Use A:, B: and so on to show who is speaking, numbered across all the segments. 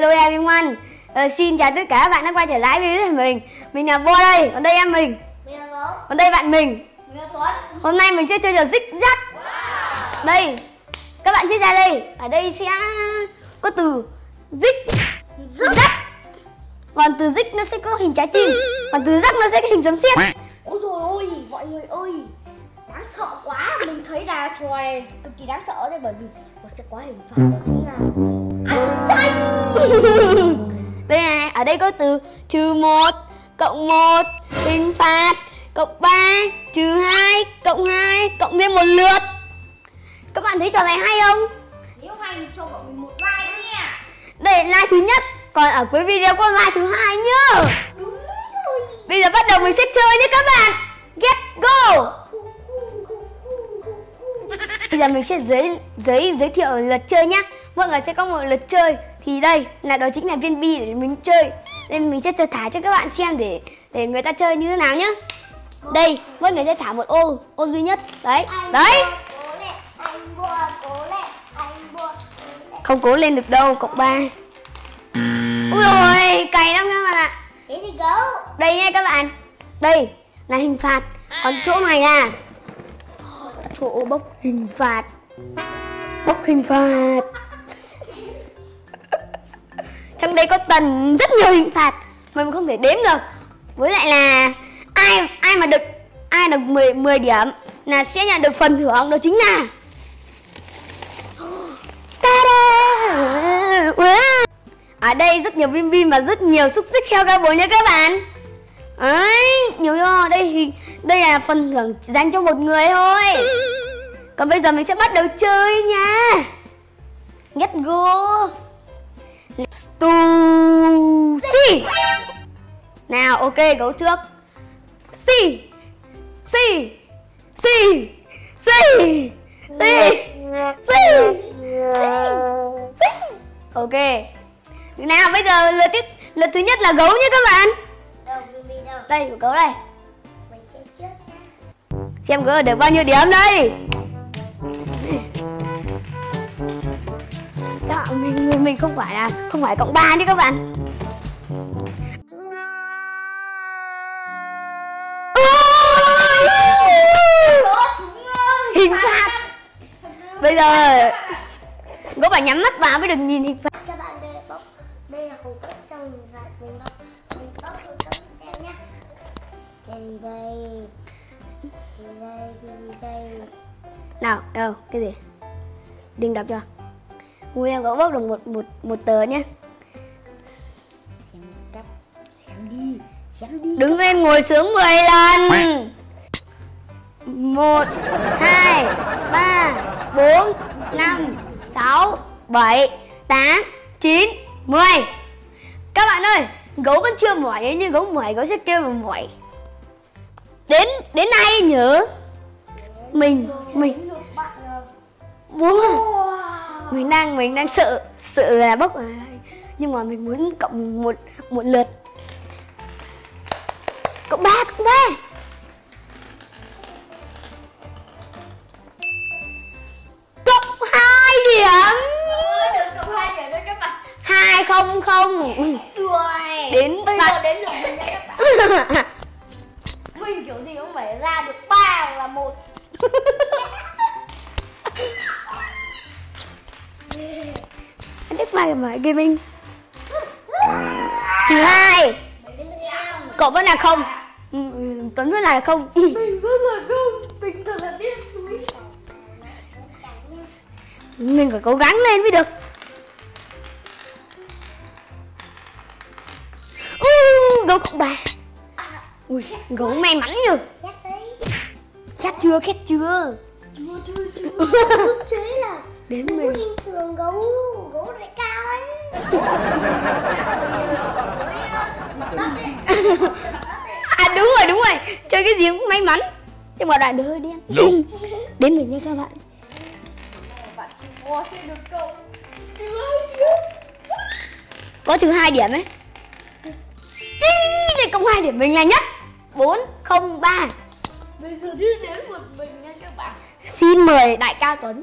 A: hello everyone. Ờ, Xin chào tất cả các bạn đã quay trở lại với của mình Mình là Bo đây, còn đây em mình.
B: Mình là Ngố.
A: Còn đây bạn mình.
B: Mình là Tuấn.
A: Hôm nay mình sẽ chơi trò dích dắt Đây, các bạn check ra đây. Ở đây sẽ có từ dích dắt Còn từ dích nó sẽ có hình trái tim. Còn từ dắt nó sẽ có hình giấm xiết.
B: Ôi trời ơi, mọi người ơi. Đáng sợ quá. Mình thấy là trò này cực kỳ đáng sợ đấy Bởi vì nó sẽ có hình phạt đó chính là Ăn
A: Đây này, ở đây có từ trừ 1 cộng 1 hình phạt cộng 3 trừ 2 cộng 2 cộng thêm một lượt. Các bạn thấy trò này hay không?
B: Nếu hay thì cho bọn mình một like nha
A: Đây là like thứ nhất, còn ở cuối video có like thứ hai nhá.
B: Đúng rồi
A: Bây giờ bắt đầu mình sẽ chơi nhé các bạn. Get go. Bây giờ mình sẽ giới giới giới thiệu luật chơi nhá. Mọi người sẽ có một luật chơi thì đây là đó chính là viên bi để mình chơi. Nên mình sẽ cho thả cho các bạn xem để để người ta chơi như thế nào nhá. Đây, mọi người sẽ thả một ô, ô duy nhất. Đấy,
B: Anh
A: đấy.
B: bua, cố lên, Anh bua cố lên Anh bua cố lên
A: Không cố lên được đâu, cộng 3. Ui ôi, cày lắm các bạn ạ. Đây nha các bạn. Đây là hình phạt. Còn chỗ này là chỗ bốc hình phạt. Bốc hình phạt. Trong đây có tần rất nhiều hình phạt mà mình không thể đếm được. Với lại là ai ai mà được, ai được 10 10 điểm là sẽ nhận được phần thưởng, đó chính là Ở đây rất nhiều bim bim và rất nhiều xúc xích heo ca bố nha các bạn. Ấy nhiều cho đây thì, đây là phần thưởng dành cho một người thôi. Còn bây giờ mình sẽ bắt đầu chơi nha. Get go. Stu see Nào, ok, gấu trước. C C C C C C C Ok. Nào, bây giờ lượt tiếp, lượt thứ nhất là gấu nhé các bạn. Đây, của gấu đây xem gấu được bao nhiêu điểm đây? Mình, không phải là không phải cộng 3 chứ các bạn. Hình phạt bây giờ gấu phải nhắm mắt vào mới được nhìn hình phạt?
B: Các bạn đây bóc đây là khẩu cấp trong mình và mình bóc mình bóc khẩu cấp xem nhá cái gì đây? Cái gì đây? Cái gì đây?
A: Nào đâu cái gì? Đừng đọc cho Nguyên em có bốc được một một một tờ nhé
B: xem cấp xem đi xem đi.
A: Đứng lên ngồi xuống 10 lần. 1 2 3 4 5 6 7 8 9 10 Các bạn ơi Gấu vẫn chưa mỏi đấy nhưng gấu mỏi gấu sẽ kêu mà mỏi. Đến đến nay nhớ. Mình Mình. Bố Mình đang mình đang sợ Sợ là bốc rồi Nhưng mà mình muốn cộng một một lượt. Cộng ba cộng ba. Cộng hai điểm.
B: Được cộng hai điểm đấy các bạn
A: hai không không. Đến
B: bây
A: bạn-
B: giờ đến lượt mình nha các bạn. Mình kiểu gì cũng phải ra được ba hoặc là một
A: Đức mày mà gaming Trừ hai Cậu vẫn là không? Ừ, Tuấn vẫn là không?
B: Mình vẫn là không mình thật là túi
A: Mình phải cố gắng lên mới được. Uh, Gấu cộng ba Ui, gấu may mắn nhờ. Khét chưa, khét chưa?
B: Chưa chưa chưa. Chế là
A: Đến
B: đừng có
A: mình
B: nhìn thường gấu gấu lại cao ấy.
A: À đúng rồi, đúng rồi. Chơi cái gì cũng may mắn. Nhưng mà đoạn được hơi đen Đến mình nha các bạn. Có trừ hai điểm ấy. Để cộng hai điểm mình là nhất. 4, 0, 3
B: bây giờ đi đến một mình nha các bạn.
A: Xin mời đại ca Tuấn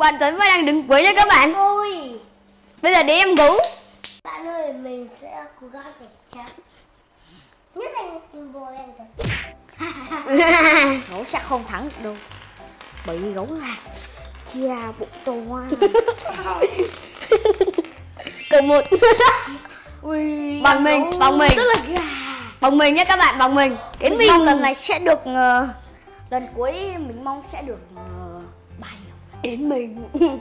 B: Thành ra đi Thành ra đi Được Được Yeah Mới được cậu
A: Hoàn Tuấn vẫn đang đứng cuối nha các bạn.
B: Ôi.
A: Bây giờ đến em gấu
B: Bạn ơi mình sẽ cố gắng để chắc Nhất là mình bồi em được
C: gấu sẽ không thắng được đâu. Bởi vì gấu là chia bộ to
A: Cộng một.
C: Ui
A: Bằng mình, bằng mình.
C: rất là gà.
A: Bằng mình nhé các bạn, bằng mình. Đến
C: mình
A: mình
C: mong lần này sẽ được ờ, lần cuối mình mong sẽ được uh,
A: Đến mình.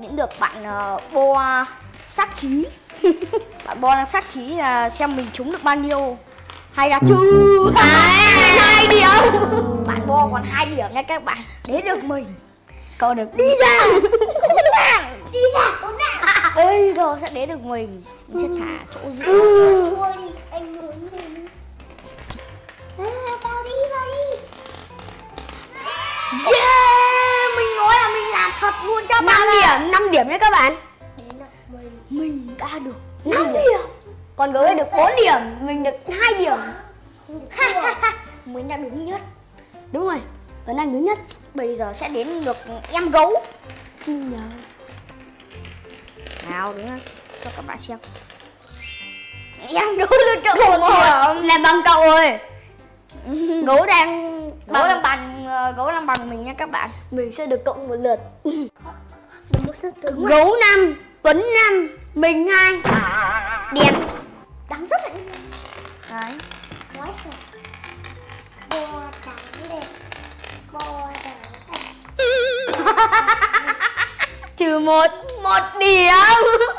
C: Những được bạn ờ, bo sát khí. Bạn bo sát khí là xem mình trúng được bao nhiêu. Hay là chưa
A: à, Hai điểm.
C: Bạn bo còn hai điểm nha các bạn. Đến được mình.
A: Cậu được
C: đi ra.
B: Đi ra.
C: Bây giờ sẽ đến được mình. Mình sẽ thả chỗ giữa thật luôn các
A: 5
C: bạn ạ.
A: điểm, 5 điểm nhé các bạn.
B: Đến mình
C: mình đã được
A: 5 điểm. Còn gấu được 4 điểm Mình được 2 điểm.
C: Mình đã đúng nhất.
A: Đúng rồi Tuấn đang đứng nhất.
C: Bây giờ sẽ đến được em gấu.
A: Chi nhờ.
C: Nào đúng không cho các bạn xem. Em gấu được một điểm.
A: Là bằng cậu rồi. Gấu đang
C: gấu đang bằng ờ, gấu đang bằng mình nha các bạn.
A: Mình sẽ được cộng một lượt. Gấu 5 Tuấn 5 Mình 2 Đèn
C: đang rất là đấy.
B: Nói sao Bò trắng đẹp. Bò trắng
A: Trừ một Một điểm.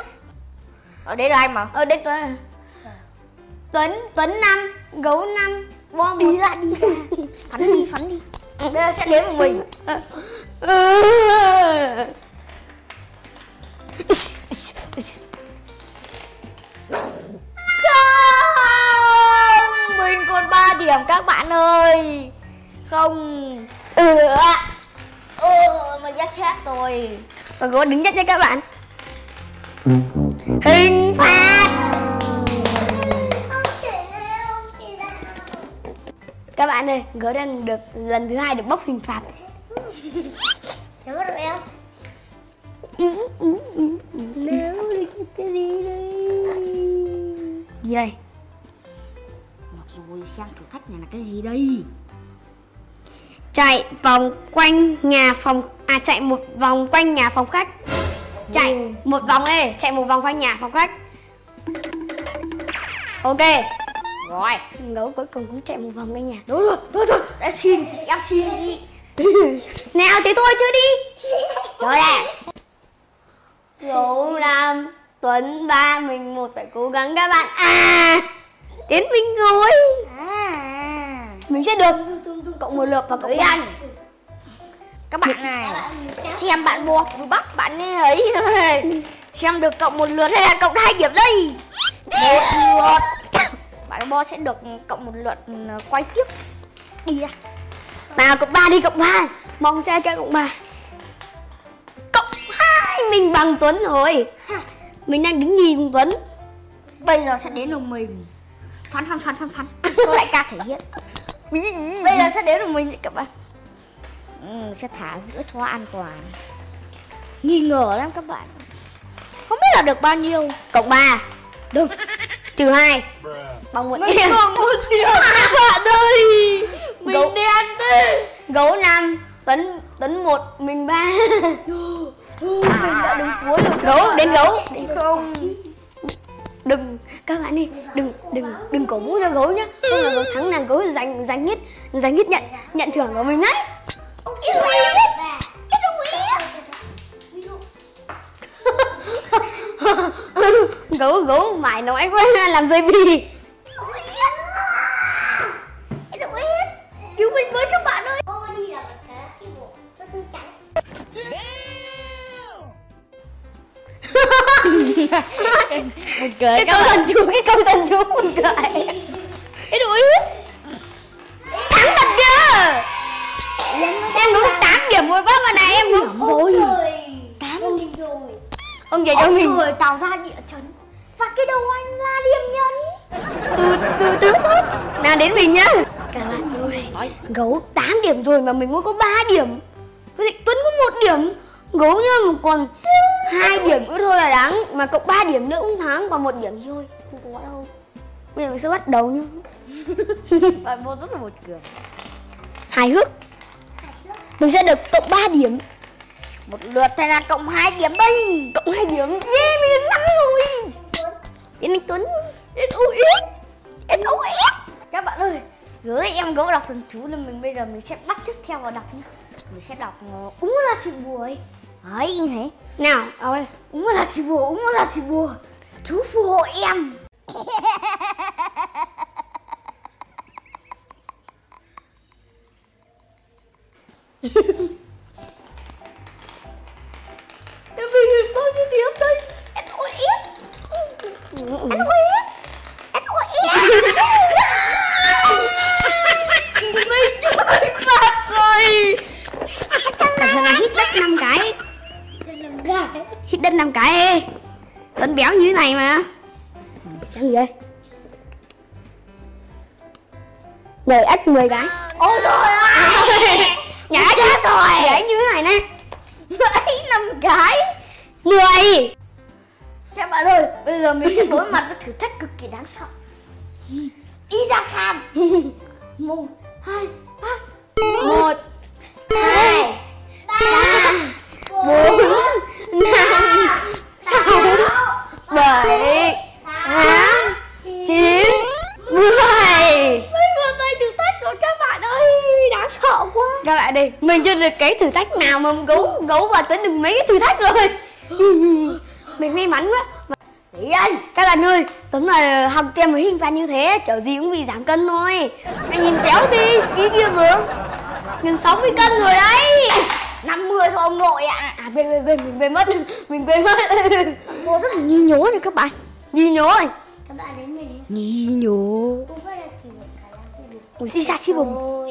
C: Ở đây là anh mà?
A: Ở đây Tuấn Tuấn Tuấn 5 Gấu 5 Bo
C: đi
A: 1
C: ra đi ra. Phắn đi phắn đi bây giờ sẽ đến với mình. Không! Mình còn 3 điểm các bạn ơi. Không. Ừ ừ mà giác chết rồi
A: Và gấu đứng nhất nha các bạn. Hình bạn ơi Gấu đang được lần thứ hai được bốc hình phạt.
B: Nhớ được em.
A: Nếu được kita đi đây. Gì đây?
C: Mặc dù xem thử thách này là cái gì đây?
A: Chạy vòng quanh nhà phòng À chạy một vòng quanh nhà phòng khách. Chạy một vòng ê Chạy một vòng quanh nhà phòng khách. Ok
C: rồi.
A: Gấu cuối cùng cũng chạy một vòng quanh nhà
C: thôi rồi thôi thôi. Em xin em xin đi.
A: Nào thế thôi chưa đi. Rồi nè Gấu làm Tuấn ba mình một phải cố gắng các bạn. À Đến mình rồi.
C: À.
A: Mình sẽ được cộng một lượt và cộng ba.
C: anh. Các bạn này xem bạn cúi bắp bạn ấy. Xem được cộng một lượt hay là cộng hai điểm đây. Một lượt bạn bo sẽ được cộng một lượt ừ, quay tiếp. Đi ra.
A: Nào cộng ba đi cộng ba. Mong sẽ cho cộng ba. Cộng hai Mình bằng Tuấn rồi. Mình đang đứng nhìn cùng Tuấn.
C: Bây giờ sẽ đến được mình. Phán phán phán phán phán. Tôi lại ca thể hiện. Bây giờ sẽ đến được mình các bạn ừ, sẽ thả giữa cho an toàn. Nghi ngờ lắm các bạn. Không biết là được bao nhiêu.
A: Cộng ba.
C: Được.
A: Trừ hai Bằng một
C: mình còn một điểm các bạn ơi. Mình
A: Gấu-
C: đen đi
A: Gấu năm Tuấn Tuấn một Mình ba.
C: Mình đã đứng cuối rồi
A: Gấu đến gấu.
C: Không?
A: Đừng Các bạn đi Đừng đừng đừng cổ vũ cho gấu nhá. Không là gấu thắng là gấu giành giành hết Giành hết nhận nhận thưởng của mình đấy. Gấu gấu mãi nói quá làm rơi bì
C: cứu mình với các bạn ơi.
B: Ô đi là cái siêu bộ Cho tôi trắng
C: buồn cười
A: cái câu thần chú cái câu thần chú buồn cười.
C: Cái đuổi
A: thắng thật chưa em đúng 8 điểm rồi bác mà này em đúng.
B: Rồi
C: tám
B: rồi.
A: Ông về cho mình.
C: trời tạo ra địa chấn. Và cái đầu anh là điểm nhấn
A: từ từ từ từ. Nào đến mình nhá các bạn ơi gấu 8 điểm rồi mà mình mới có 3 điểm. Với lại tuấn có một điểm gấu nhá mà còn hai điểm nữa thôi là đáng mà cộng 3 điểm nữa cũng thắng còn một điểm thôi không có đâu. Bây giờ mình sẽ bắt đầu nhá.
C: Bạn vô rất là buồn cười
A: hài hước. Mình sẽ được cộng 3 điểm.
C: Một lượt thế là cộng 2 điểm đây
A: cộng 2 điểm. Yeah mình đã thắng rồi. Đến anh tuấn
C: đến UF đến UF các bạn ơi với em gấu đọc thần chú nên mình bây giờ mình sẽ bắt chước theo và đọc nhá. Mình sẽ đọc uh, úng là xì bùa ấy. Đấy như thế.
A: Nào ơi.
C: Úng là xì bùa úng là xì bùa. Chú phù hộ em. Em bị bao nhiêu điểm đây? SOS SOS SOS Phạt rồi
A: cẩn thận là hít đất 5 cái. Hít đất 5 cái. Tuấn béo như thế này mà. Sao đây nhảy ếch 10 cái.
C: Ôi trời ơi!
A: Ếch chết rồi! Nhảy như thế này nè.
C: Vậy năm cái?
A: Lười
C: Các bạn ơi, bây giờ mình sẽ đối mặt với thử thách cực kỳ đáng sợ. Đi ra sàn. Một, hai,
A: một hai ba bốn năm sáu bảy tám chín mười.
C: Mình vừa tay thử thách rồi các bạn ơi Đáng sợ quá.
A: Các bạn đi mình chưa được cái thử thách nào mà gấu gấu và tuấn được mấy cái thử thách rồi? Mình may mắn quá tuấn là học thêm mới hình phạt như thế kiểu gì cũng bị giảm cân thôi. Mày nhìn kéo đi cái kia vừa gần 60 cân rồi đấy.
C: 50 thôi ông nội ạ.
A: À quên quên quên mình quên mất mình quên mất.
C: Cô rất là nhi nhố này các bạn.
A: Gì nhố rồi
B: Các bạn đến mình.
C: Nhi nhố.
A: Ủa xì xa xì bùng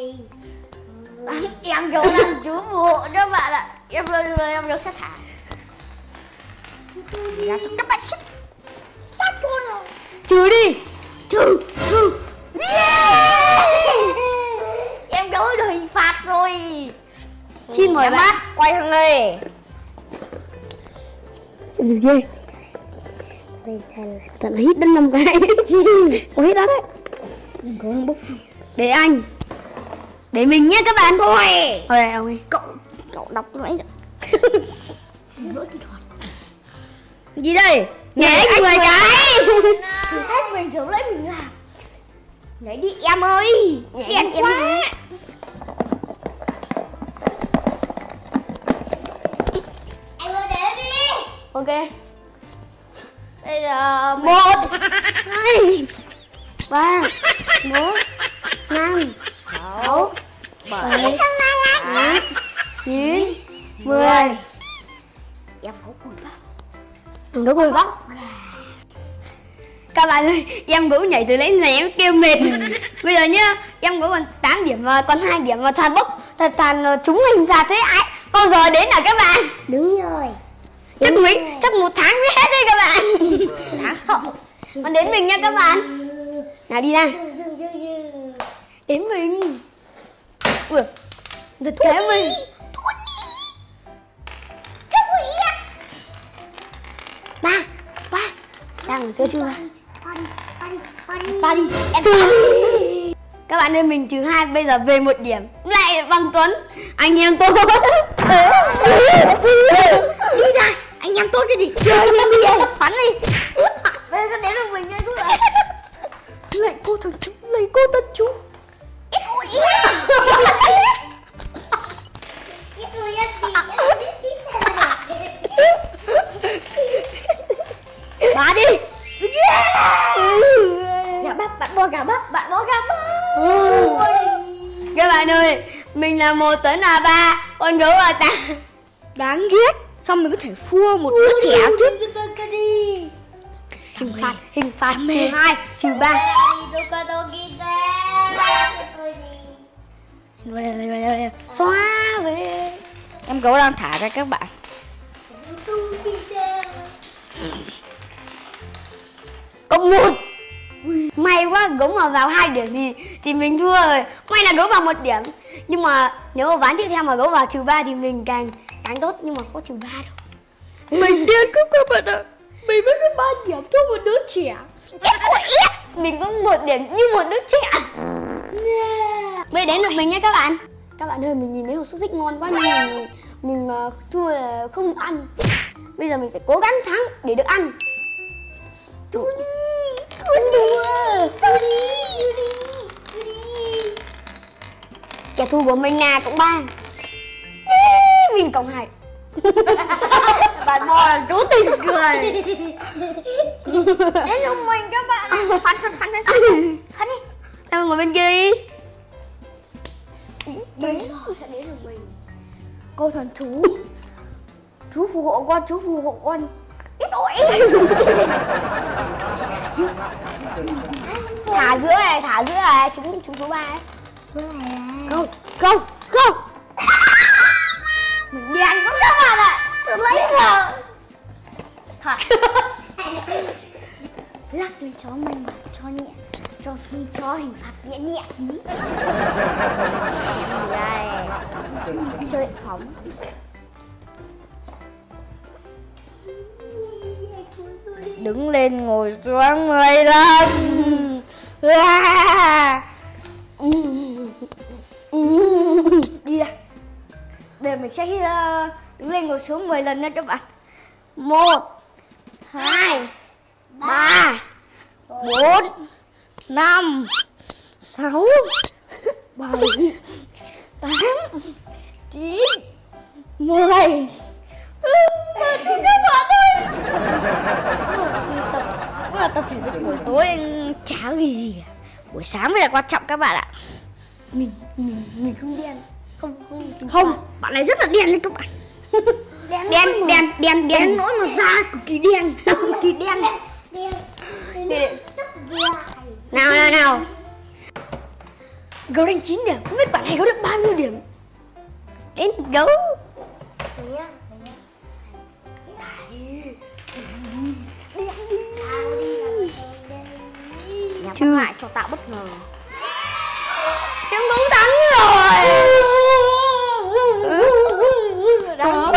C: Em gấu làm chú bộ các bạn ạ. Em giờ em gấu sẽ thả. Ra cho các bạn rồi
A: trừ đi. Trừ trừ.
C: Em gấu được hình phạt rồi.
A: Xin mời bạn.
C: quay sang đây.
A: Gì ghê? Tận hít đến năm cái. Có hít đó đấy. Để anh. Để mình nhé các bạn.
C: Thôi.
A: Thôi ông ấy
C: Cậu Cậu đọc cái nãy Lỗi kỹ thuật.
A: Gì đây nhảy anh 10 cái.
C: thách mình giống lấy mình làm. Nhảy đi em ơi.
A: Nhảy
C: Đẹp
A: đi em
C: quá.
B: Anh ơi đến đi.
A: Ok. Bây giờ một. hai. Ba. Bốn. Năm. Sáu. Bảy. Tám. Chín. Mười.
C: Em có cùi bắp.
A: Đừng có cười bắp các bạn ơi em ngủ nhảy từ lấy này em kêu mệt. Bây giờ nhá em ngủ còn 8 điểm và còn hai điểm và thàn bốc thật thàn ờ, trúng hình phạt thế ai? Bao giờ đến hả các bạn?
B: Đúng rồi.
A: Chắc mấy chắc một tháng mới hết đấy các bạn. Đáng sợ còn đến mình nha các bạn. Nào đi ra. Đến mình. Ui giật thế mình. ba ba. Đang chưa chưa Ba đi em trừ các bạn ơi, mình trừ hai, bây giờ về một điểm. Lại bằng tuấn. Anh em tốt
C: Đi ra, Anh em tốt cái gì? Chơi đi về Phắn đi.
A: Một tuấn là ba. Con gấu là tám
C: Đáng ghét. Xong mình có thể phua một đứa trẻ
B: đi.
A: Hình phạt hình phạt trừ hai trừ ba. Xóa về
C: Em gấu đang thả ra các bạn.
A: Cộng một. May quá gấu mà vào hai điểm thì thì mình thua rồi. May là gấu vào một điểm nhưng mà nếu mà ván tiếp theo mà gấu vào trừ ba thì mình càng càng tốt nhưng mà có trừ ba đâu.
C: Mình điên cướp các bạn ạ. Mình mới có 3 điểm cho một đứa trẻ.
A: Mình có một điểm như một đứa trẻ. Bây giờ đến được mình nhé các bạn. Các bạn ơi mình nhìn mấy hộp xúc xích ngon quá nhưng mà mình mình mà thua là không ăn. Bây giờ mình phải cố gắng thắng để được ăn. Thua đi thua. Đi kẻ thù của mình là cộng ba. Mình cộng hai
C: Bạn bò cố tình cười. Đến lúc mình các bạn Phán phán phán phán Phán đi.
A: Em ngồi bên kia đi.
C: Sẽ đến được mình? Câu thần chú. Chú phù hộ con, chú phù hộ con. Ít ỏi.
A: Thả giữa này thả giữa này. Chúng chúng số ba ấy không không không.
C: Mình đèn cũng các bạn ạ Tôi lấy giờ Thật. Lắc lên chó mình mà cho nhẹ. Cho cho hình phạt nhẹ nhẹ. Tí Đây. Chơi phóng. Đứng lên ngồi xuống 10 lần À. Đi ra Bây giờ mình sẽ uh, đứng lên ngồi xuống 10 lần nha các bạn. Một hai ba bốn năm sáu bảy tám chín mười. Các bạn ơi tập tập thể dục buổi tối chả có gì gì cả. buổi sáng mới là quan trọng các bạn ạ
A: mình mình mình không đen. Không không
C: không
A: ta-
C: bạn này rất là đen đấy các bạn.
A: Đen đen đen đen
C: đen. Nỗi mà da cực kỳ đen cực kỳ đen.
A: Đây, nào nào nào. Gấu đánh 9 điểm. Không biết quả này gấu được bao nhiêu điểm? Đến gấu.
C: Thắng lại cho tạo bất ngờ
A: em cũng thắng rồi ừ, Đó.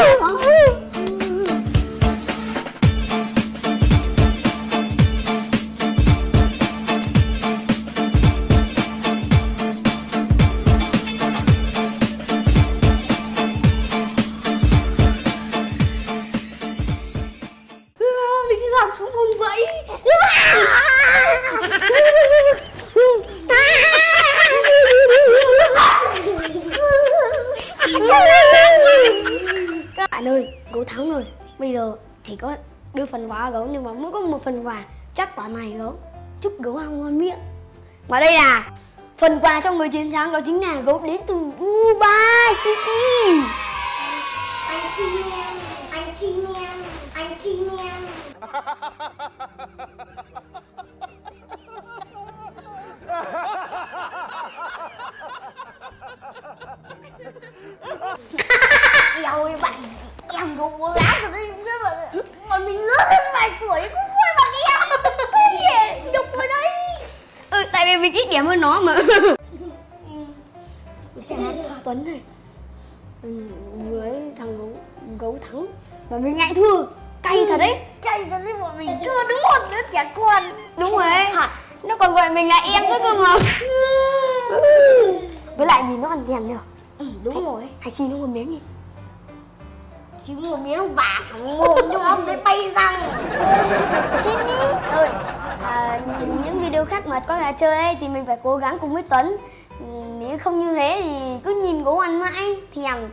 C: mình làm xuống vùng
A: vẫy chỉ có đưa phần quà gấu nhưng mà mỗi có một phần quà chắc quả này gấu chúc gấu ăn ngon miệng và đây là phần quà cho người chiến thắng đó chính là gấu đến từ Dubai City
B: Anh xin em, anh xin em, anh xin em.
C: ơi bạn em bố láo rồi đấy. Mà mình lớn hơn vài tuổi cũng quên bằng em cái gì nhục rồi đấy
A: ừ tại vì mình ít điểm hơn nó mà. Tuấn này. Ừ, với thằng gấu gấu thắng. Và mình ngại thua. Cay thật đấy.
C: Cay thật đấy bọn mình chưa đúng một đứa trẻ con.
A: Đúng rồi nó còn gọi mình là em nữa cơ mà. Với lại nhìn nó ăn thèm nhở
C: ừ, đúng rồi
A: hay xin nó một miếng đi
C: Xíu một miếng vả thẳng mồm cho ông để bay răng
A: Xin đi Rồi à, Những video khác mà con gà chơi ấy, thì mình phải cố gắng cùng với Tuấn. Ừ, nếu không như thế thì cứ nhìn cố ăn mãi Thèm.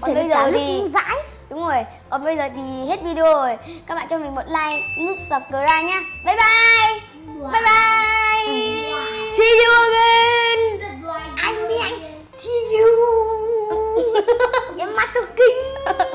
A: Còn bây giờ thì
C: dãi.
A: Đúng rồi Còn bây giờ thì hết video rồi. Các bạn cho mình một like Nút subscribe nhá. Bye bye. Wow. Bye bye. Ừ, wow. See you again. Anh với anh. See you. Nhắm mắt tôi kính.